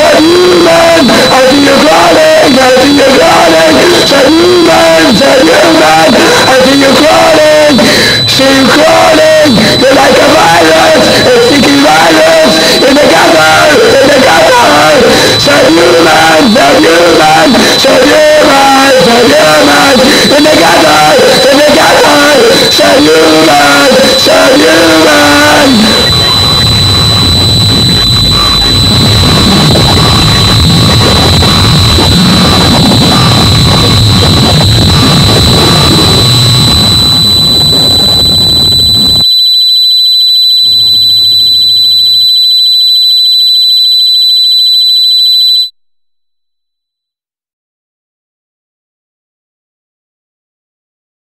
Seymen Hadi yukarı Hadi yukarı Seymen Seymen Hadi you crawling. yukarı You're like a virus A sticky virus. In the gutter In the gutter. Seymen Seymen Seymen Seymen In the gutter In the gutter. Seymen